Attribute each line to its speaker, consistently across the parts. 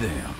Speaker 1: You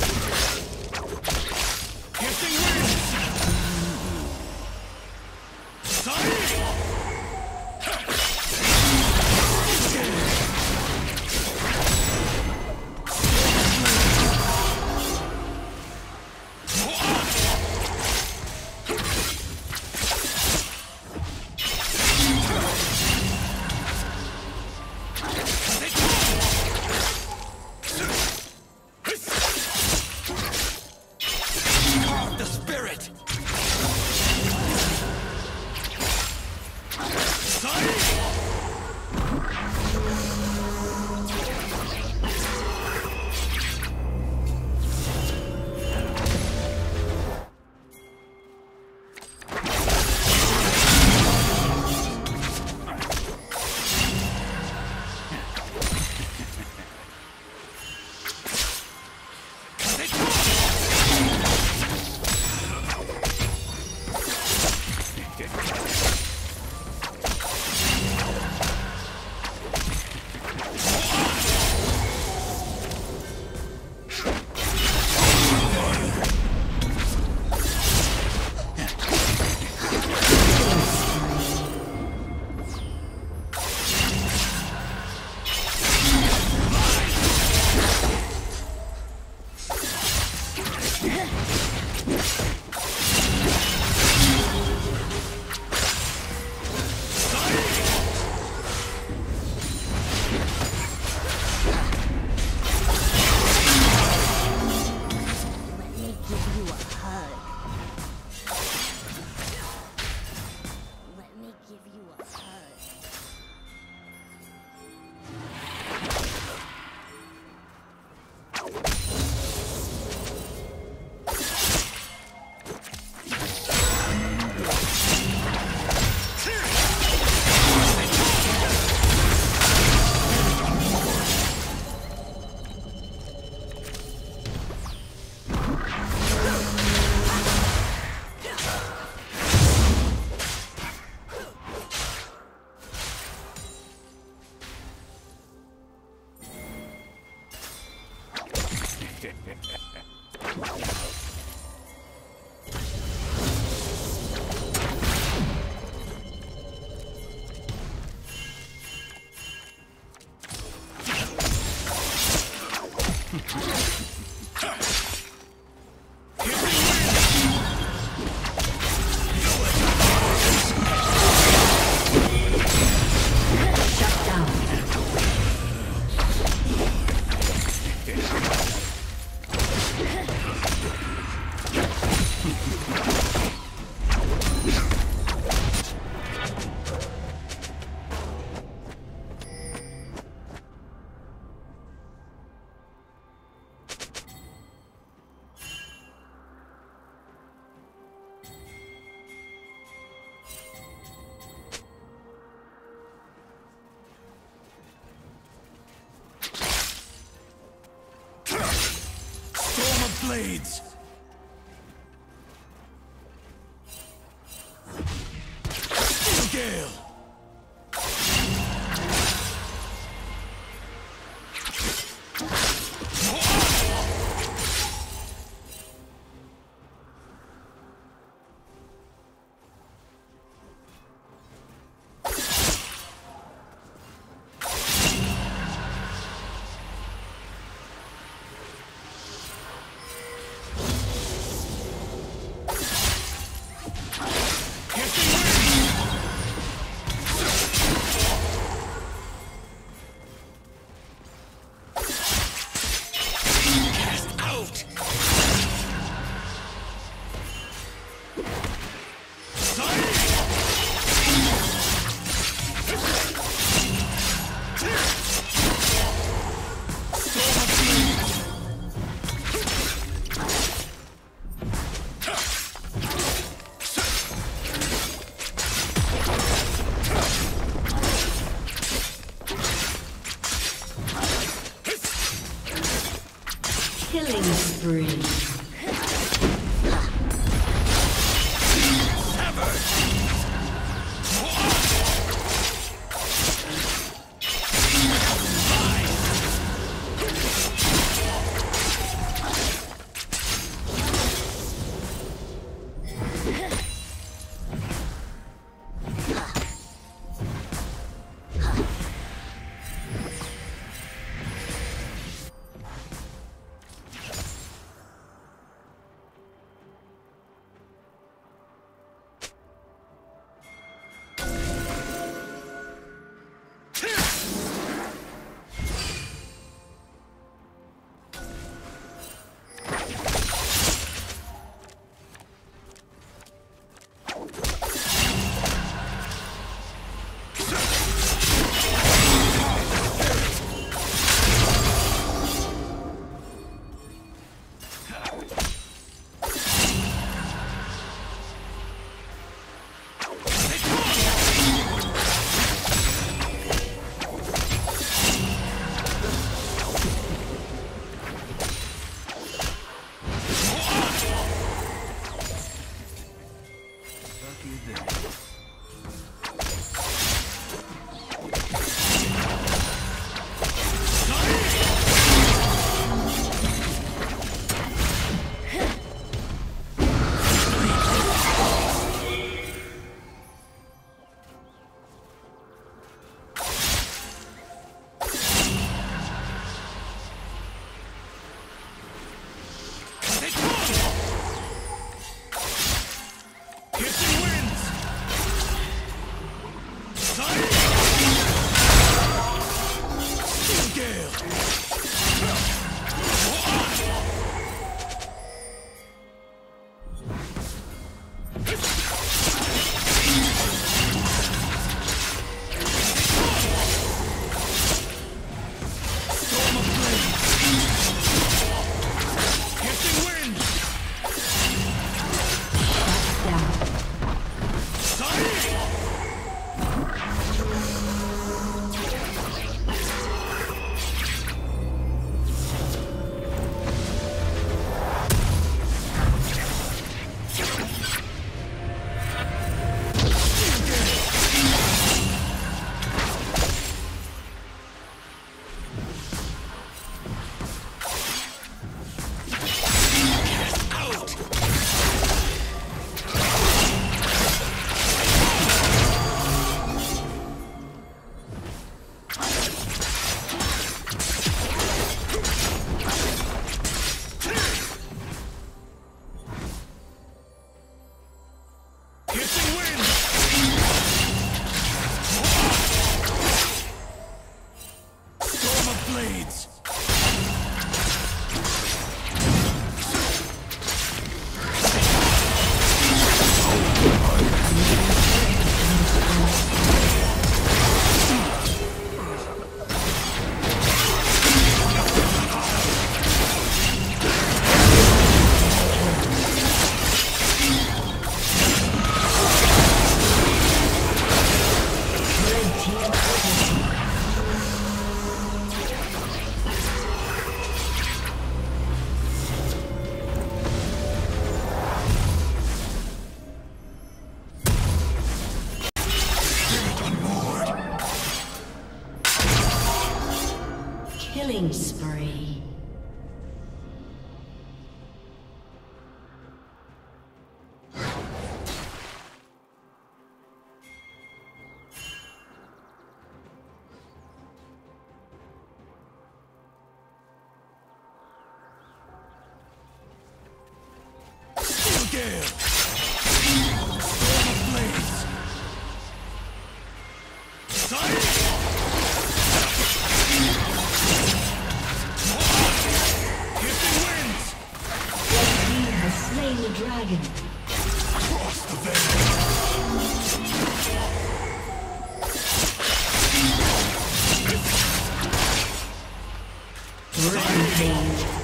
Speaker 2: Rampage.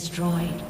Speaker 2: destroyed.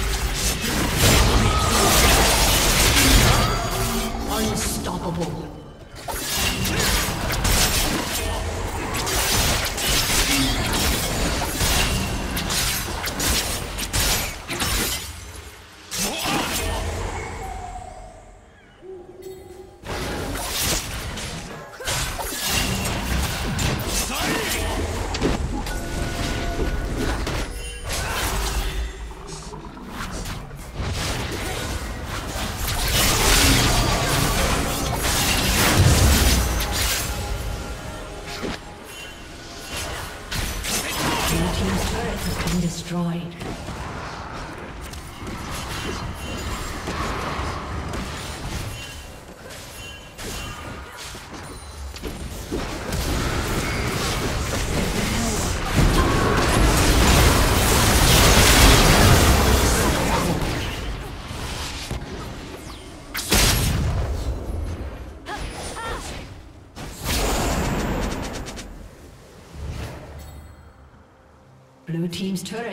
Speaker 2: destroyed.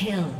Speaker 2: Kill.